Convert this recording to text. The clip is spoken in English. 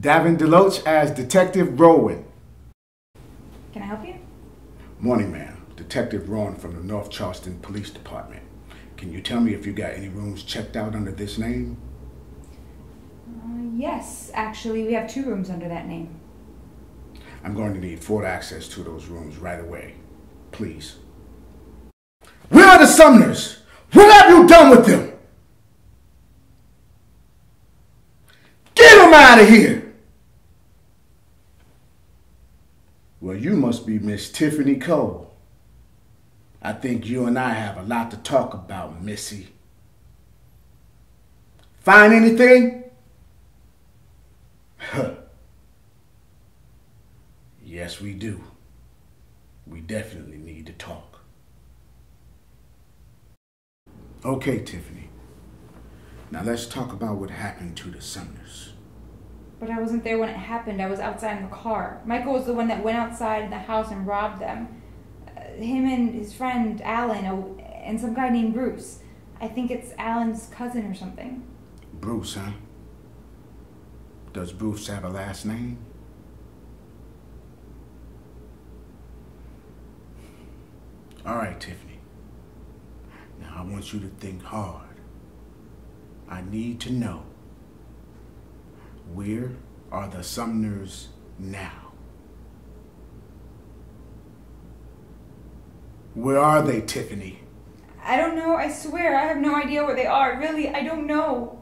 Davin Deloach as Detective Rowen. Can I help you? Morning, ma'am. Detective Rowen from the North Charleston Police Department. Can you tell me if you got any rooms checked out under this name? Uh, yes, actually, we have two rooms under that name. I'm going to need full access to those rooms right away. Please. Where are the Sumners? What have you done with them? Get them out of here! Well, you must be Miss Tiffany Cole. I think you and I have a lot to talk about, Missy. Find anything? Huh. Yes, we do. We definitely need to talk. Okay, Tiffany. Now let's talk about what happened to the Sumners. But I wasn't there when it happened. I was outside in the car. Michael was the one that went outside the house and robbed them. Uh, him and his friend Alan, oh, and some guy named Bruce. I think it's Alan's cousin or something. Bruce, huh? Does Bruce have a last name? All right, Tiffany. Now I want you to think hard. I need to know where are the Sumners now? Where are they, Tiffany? I don't know. I swear. I have no idea where they are. Really, I don't know.